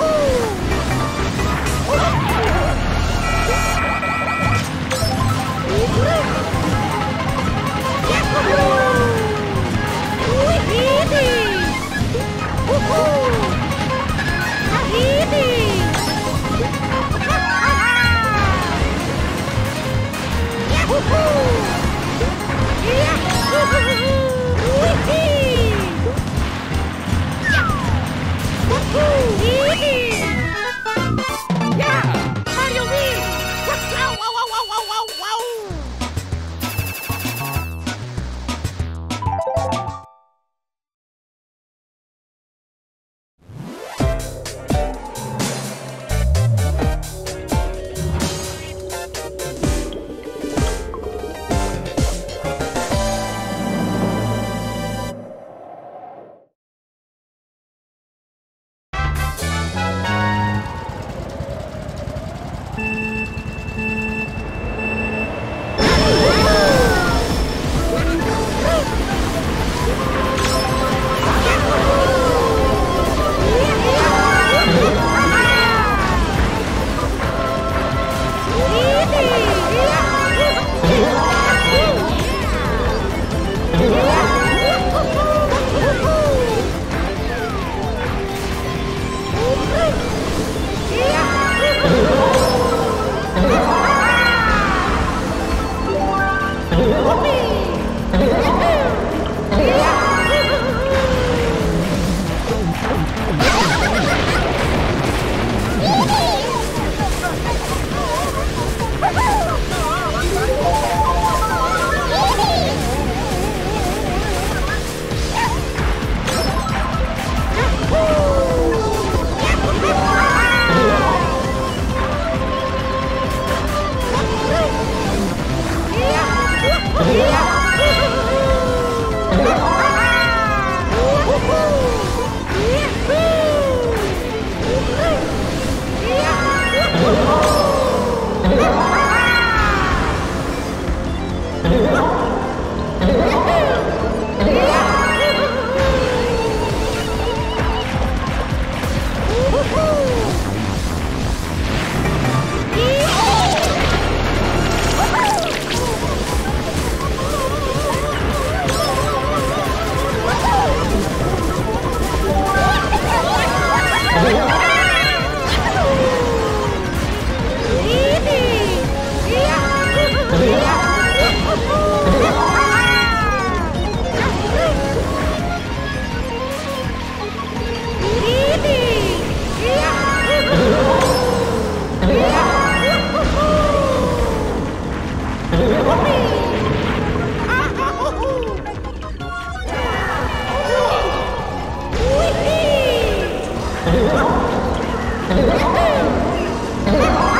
Oh! Whee! Oh!